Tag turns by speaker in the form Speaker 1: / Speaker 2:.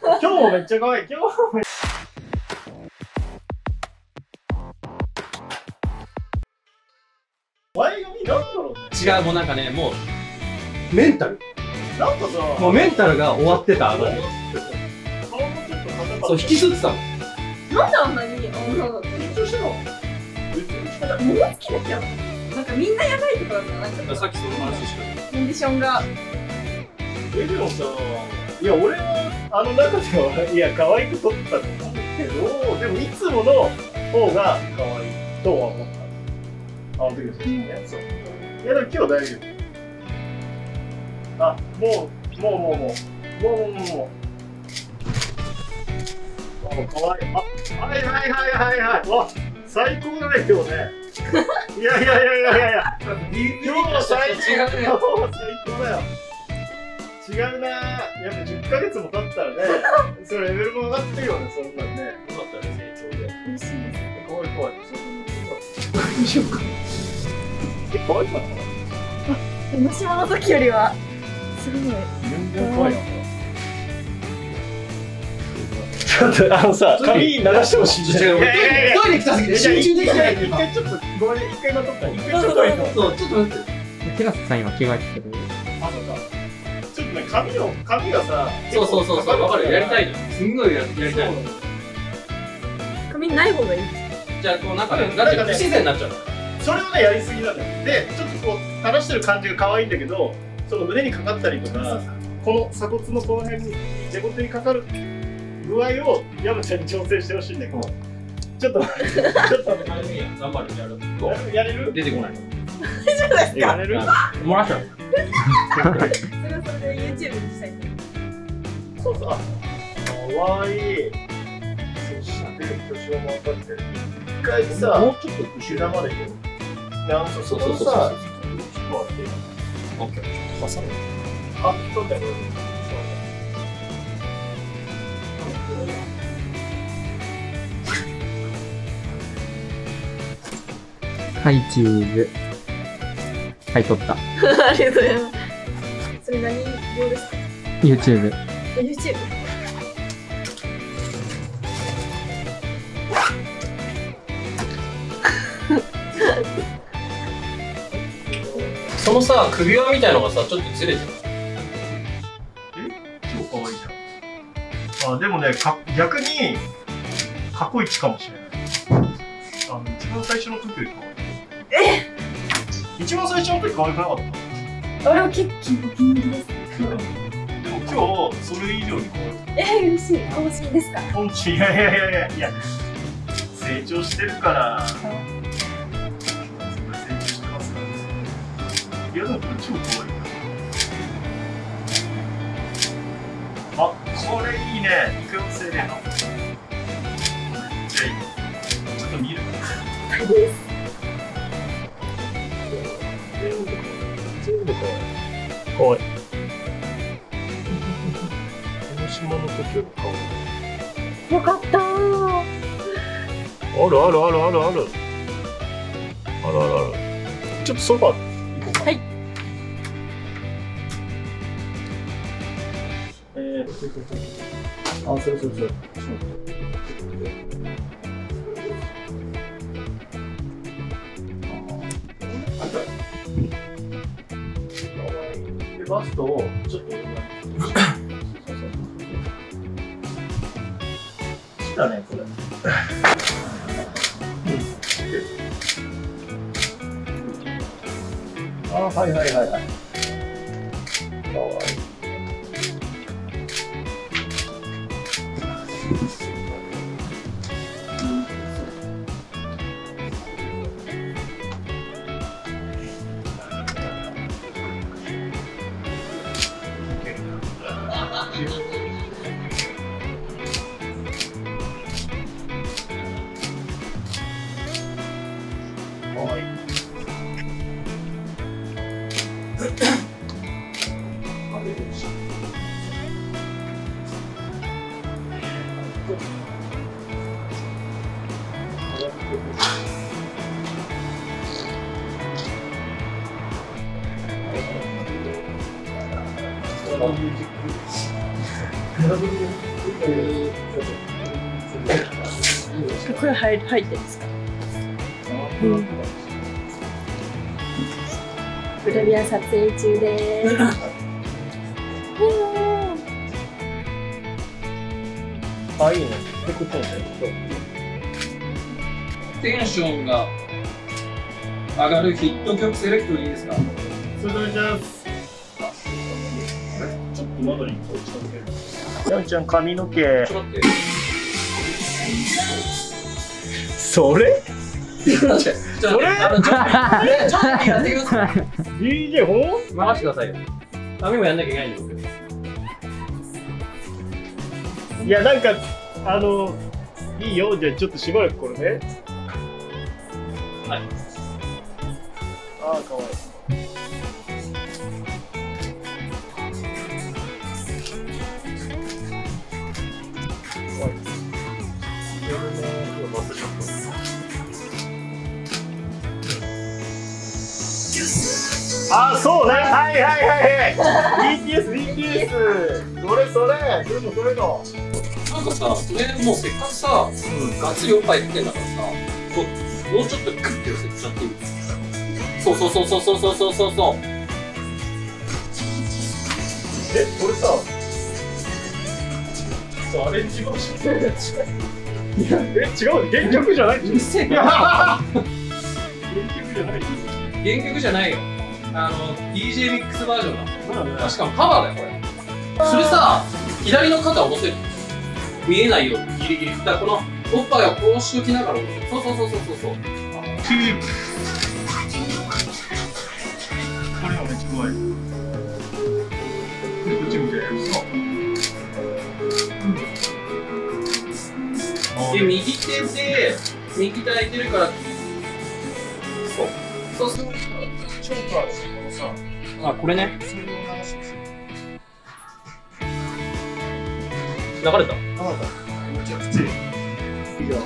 Speaker 1: 今日もめっちゃ可愛い。今日もめっ前髪なんだろうね。
Speaker 2: 違う、もうなんかね、もう、メンタル。
Speaker 1: なんかさ、
Speaker 2: もうメンタルが終わってた、あの。
Speaker 1: 顔もちょっと硬か
Speaker 2: そう、引きずってたもん。
Speaker 3: なんであんなに女の？子
Speaker 1: 緊張してた。の
Speaker 3: なんか物好きだけどなんかみんなやばいとこだったなんか
Speaker 2: さっきその話しか
Speaker 3: コンディションが。
Speaker 1: えでもさいや俺はあの中ではいや可愛く撮ったと思うけどでもいつもの方が可愛いとは思った。あの時の写真ね。そう。いやでも今日大丈夫。あもうもうもうもうもうもうもう。もうあ可愛い。あはいはいはいはいはい。わ最高だね今日ね。いやいやいやいやいや。いや今日の最高今日は最高だよ違うな。やっぱ10ヶ月も経ったらね それレベルも上がってるよねそんなんね。
Speaker 2: よかったね、成長で。
Speaker 3: 嬉しいです
Speaker 1: 怖い怖い大丈夫かえ可愛かった
Speaker 3: 江ノ島の時よりはすごい
Speaker 1: 全然怖いな。ちょっとあのさ髪流してほしい。
Speaker 2: トイレ来たすぎて集中できない。
Speaker 1: 一回ちょっとごめん一回待っとった一回ちょっと待っとった
Speaker 2: そう、ちょっと待って。
Speaker 4: テラスさん今着替えてる？
Speaker 1: あそうかちょっとね髪を髪がさ
Speaker 2: そうそうそうそう、わかる。やりたいの。すんごいややりたいの。
Speaker 3: 髪ない方がいい。
Speaker 2: じゃあ、こうなんかね、だって不自然になっちゃう。
Speaker 1: それをねやりすぎなんだよ。でちょっとこう垂らしてる感じが可愛いんだけどその胸にかかったりとかこの鎖骨のこの辺にデコテにかかる具合を山ちゃんに調整してほしいんだけどちょっと待って。ちょっと待って。
Speaker 2: 頑張る、やる。
Speaker 1: やる。やれる？
Speaker 2: 出てこない。
Speaker 1: やれる？
Speaker 2: 漏 らした
Speaker 3: それはそれで YouTube にしたい
Speaker 1: そうそうあかわいいそして年を回って一回さ
Speaker 2: もうちょっと後
Speaker 1: 後ろま。
Speaker 4: はい、チーズ。はい、撮った。
Speaker 3: ありがとうございますそれ何用ですか
Speaker 4: ？YouTube。
Speaker 3: え YouTube
Speaker 2: そのさ、首輪みたいのがさ、ちょっとずれてる。
Speaker 1: 超可愛いじゃん。あ、でもね、か逆に、過去一かもしれない。あの、一番最初の時より可愛い。え一番最初の時可愛くなかった？
Speaker 3: あれは結構お気に入りです
Speaker 1: でも今日、それ以上に可愛い。
Speaker 3: えー、嬉しい更新ですか？
Speaker 1: 本当いやいやいやいやいや、成長してるから。いや、でもこれ超可愛いな。あ、これいいね。肉寄せでの。めっちゃいい。ちょっと見る
Speaker 3: はいです
Speaker 1: 可愛い。この島の時より可愛い。
Speaker 3: よかったー
Speaker 1: あるあるあるあるある。あるあるある。ちょっとソファー行こうか。
Speaker 3: はい。
Speaker 1: えー、あ、それそれそれ。バストをちょっと上に。だね、これ。あ、はいはいはいはい。かわいい。
Speaker 3: これ入る入ってですか？グラビア撮影中です。
Speaker 1: あ、いいね。で、こっちにね。
Speaker 2: テンションが上がるヒット曲セレクトいいですか？
Speaker 1: それでお願いします。ちょっと窓にこう近づける。やんちゃん髪の毛。
Speaker 2: ちょっと待って。
Speaker 1: それ？
Speaker 2: ちょっと待ってちょっとちょってください。
Speaker 1: ?DJ ほん？
Speaker 2: 任せてくださいよ。髪もやんなきゃいけないんですよ。
Speaker 1: いや、なんか、あの、いいよ。じゃあちょっとしばらくこれね。
Speaker 2: はい。
Speaker 1: ああ、かわいい。あ、そうね。はいはいはいはい。BTS、BTS。それそれ。それのそれの。
Speaker 2: なんかさ、それもうせっかくさ、ガッツリおっぱい出てんだからさ、こうもうちょっとグッて寄せちゃっていいそうそうそうそうそうそうそうそうそう。
Speaker 1: え、これさ、そうアレンジバージョン。いや、え、違う、原曲じゃない。原曲じゃない。
Speaker 2: 原 曲じゃないよ。あの、DJ ミックスバージョンだ。
Speaker 1: そうだ
Speaker 2: あしかもカバーだよ、これ。それさ、左の肩を乗せる。見えないように、ギリギリ。だからこの、おっぱいをこうしときながら、そうそうそうそうそうそう。
Speaker 1: これはめっちゃ怖い。こっち見て。
Speaker 2: で、右手で、右手空いてるから、そう。そうそう。あ、これね。
Speaker 1: 流
Speaker 2: れた？
Speaker 1: いい。よ